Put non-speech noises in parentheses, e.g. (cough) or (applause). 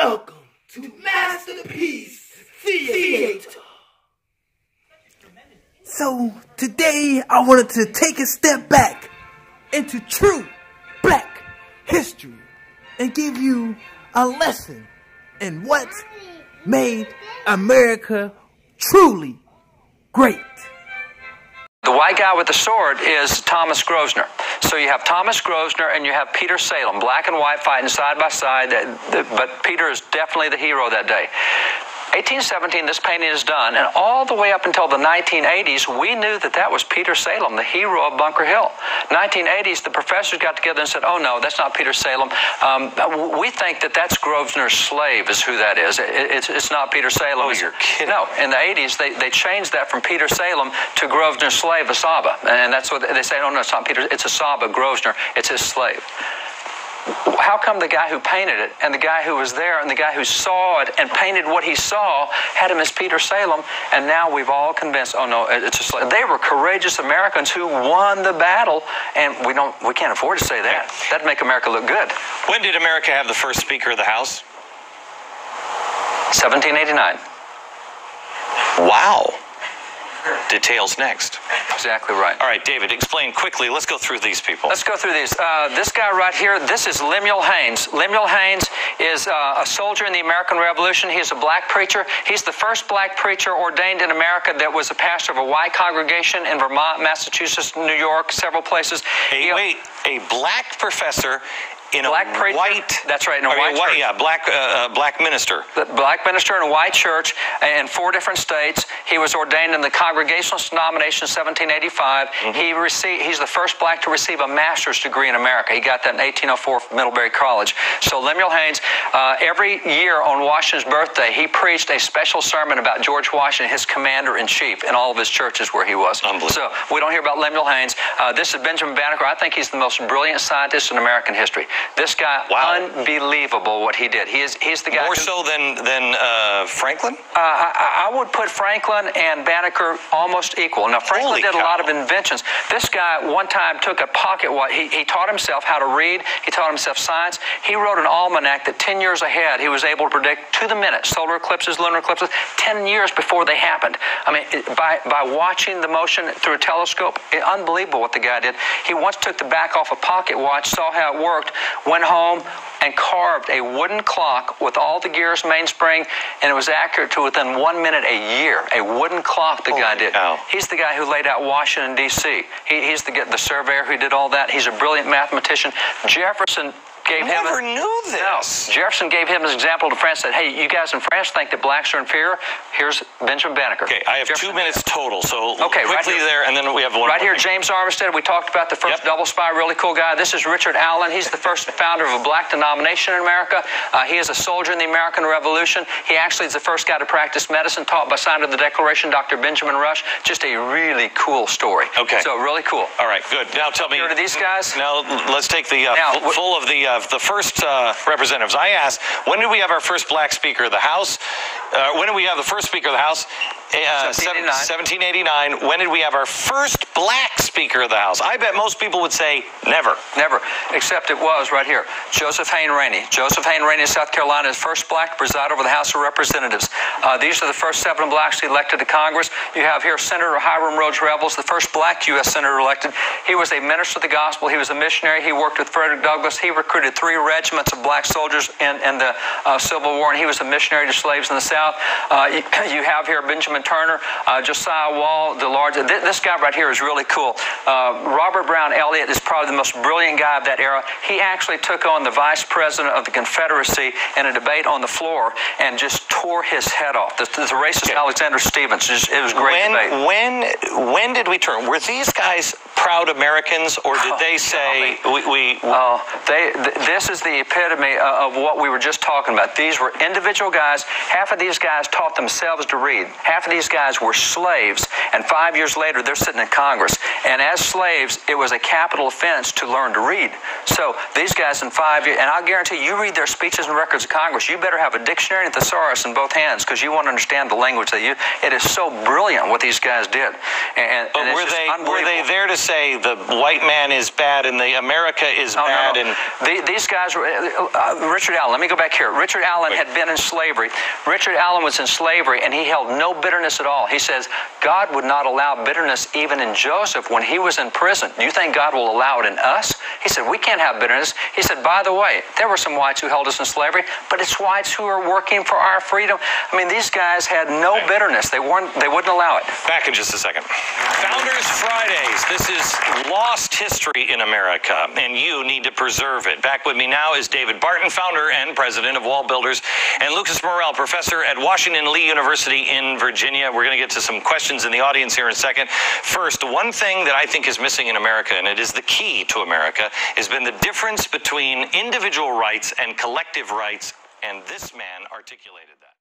Welcome to Masterpiece Theater. So today I wanted to take a step back into true black history and give you a lesson in what made America truly great. White guy with the sword is Thomas Grosvenor. So you have Thomas Grosvenor and you have Peter Salem, black and white fighting side by side. But Peter is definitely the hero that day. 1817, this painting is done, and all the way up until the 1980s, we knew that that was Peter Salem, the hero of Bunker Hill. 1980s, the professors got together and said, "Oh no, that's not Peter Salem. Um, we think that that's Grosvenor's slave, is who that is. It, it's, it's, not Peter Salem." Oh, you're kidding! No, in the 80s, they, they changed that from Peter Salem to Grosvenor's slave, Asaba, and that's what they say. Oh no, it's not Peter. It's a Asaba Grosvenor. It's his slave how come the guy who painted it and the guy who was there and the guy who saw it and painted what he saw had him as Peter Salem, and now we've all convinced, oh no, it's just they were courageous Americans who won the battle, and we don't, we can't afford to say that. That'd make America look good. When did America have the first Speaker of the House? 1789. Wow. Details next. Exactly right. All right, David, explain quickly. Let's go through these people. Let's go through these. Uh, this guy right here, this is Lemuel Haynes. Lemuel Haynes is uh, a soldier in the American Revolution. He's a black preacher. He's the first black preacher ordained in America that was a pastor of a white congregation in Vermont, Massachusetts, New York, several places. Hey, he, wait, a black professor in black a preacher, white. That's right, in a white, white Yeah, black uh, uh, black minister. The black minister in a white church in four different states. He was ordained in the Congregationalist denomination in 1785. Mm-hmm. He received. He's the first black to receive a master's degree in America. He got that in 1804 from Middlebury College. So Lemuel Haynes, uh, every year on Washington's birthday, he preached a special sermon about George Washington, his commander in chief, in all of his churches where he was. So we don't hear about Lemuel Haynes. Uh, this is Benjamin Banneker. I think he's the most brilliant scientist in American history. This guy, wow. unbelievable what he did. He is, he's the guy. More who, so than, than uh, Franklin? Uh, I, I, would put Franklin and Banneker almost equal. Now, Franklin Holy did cow. a lot of inventions. This guy one time took a pocket watch. He, he taught himself how to read, he taught himself science. He wrote an almanac that 10 years ahead he was able to predict to the minute solar eclipses, lunar eclipses, 10 years before they happened. I mean, by, by watching the motion through a telescope, it, unbelievable what the guy did. He once took the back off a pocket watch, saw how it worked, went home and carved a wooden clock with all the gears, mainspring, and it was accurate to within one minute a year. A wooden clock the Holy guy did. Cow. He's the guy who laid out Washington, D.C. He, he's the, the surveyor who did all that. He's a brilliant mathematician. Jefferson gave I him. Never a, knew this. No. Jefferson gave him an example to France. Said, "Hey, you guys in France think that blacks are inferior? Here's Benjamin Banneker." Okay, I have Jefferson two minutes total, so okay, quickly right there, and then we have one. Right here, James Armistead. We talked about the first Yep. double spy, really cool guy. This is Richard Allen. He's the first founder of a black denomination in America. Uh, he is a soldier in the American Revolution. He actually is the first guy to practice medicine, taught by sign of the Declaration, Dr. Benjamin Rush. Just a really cool story. Okay. So really cool. All right, good. Now tell me. Here to these guys. Now let's take the uh, Now, full, full of the uh, the first uh, representatives. I asked, when did we have our first black Speaker of the House? Uh, when did we have the first Speaker of the House? Uh, 1789. 1789. When did we have our first black Speaker of the House? I bet most people would say never. Never, except it was right here. Joseph Hayne Rainey. Joseph Hayne Rainey of South Carolina is first black to preside over the House of Representatives. Uh, these are the first seven blacks elected to Congress. You have here Senator Hiram Rhodes Revels, the first black U.S. Senator elected. He was a minister of the gospel. He was a missionary. He worked with Frederick Douglass. He recruited three regiments of black soldiers in, in the uh, Civil War, and he was a missionary to slaves in the South. Uh, (clears throat) you, have here Benjamin Turner, uh, Josiah Wall, the large. Th- this guy right here is really cool. Uh, Robert Brown Elliott is probably the most brilliant guy of that era. He actually took on the vice president of the Confederacy in a debate on the floor and just tore his head off. The, the racist Alexander Stephens. It was great when debate. when when did we turn? Were these guys proud Americans, or did Oh, they say we? we Oh, they. Th- this is the epitome of, of what we were just talking about. These were individual guys. Half of these guys taught themselves to read. Half of these guys were slaves, and five years later, they're sitting in Congress. And as slaves, it was a capital offense to learn to read. So these guys in five years, and I'll guarantee you read their speeches and records of Congress, you better have a dictionary and thesaurus in both hands because you want to understand the language that you. It is so brilliant what these guys did. And, but and were they were they there to say the white man is bad and the America is oh, bad? No, no. And the, these guys were uh, uh, Richard Allen. Let me go back here. Richard Allen Wait. had been in slavery. Richard Allen was in slavery, and he held no bitterness at all. He says God would not allow bitterness even in Joseph when he was in prison. Do you think God will allow it in us? He said we can't have bitterness. He said, by the way, there were some whites who held us in slavery, but it's whites who are working for our freedom. I mean, these guys had no bitterness. They weren't. They wouldn't allow it. Back in just a second. Founders Fridays. This is lost history in America, and you need to preserve it. Back with me now is David Barton, founder and president of Wall Builders, and Lucas Morel, professor at Washington Lee University in Virginia. We're going to get to some questions in the audience here in a second. First, one thing that I think is missing in America, and it is the key to Has been the difference between individual rights and collective rights, and this man articulated that.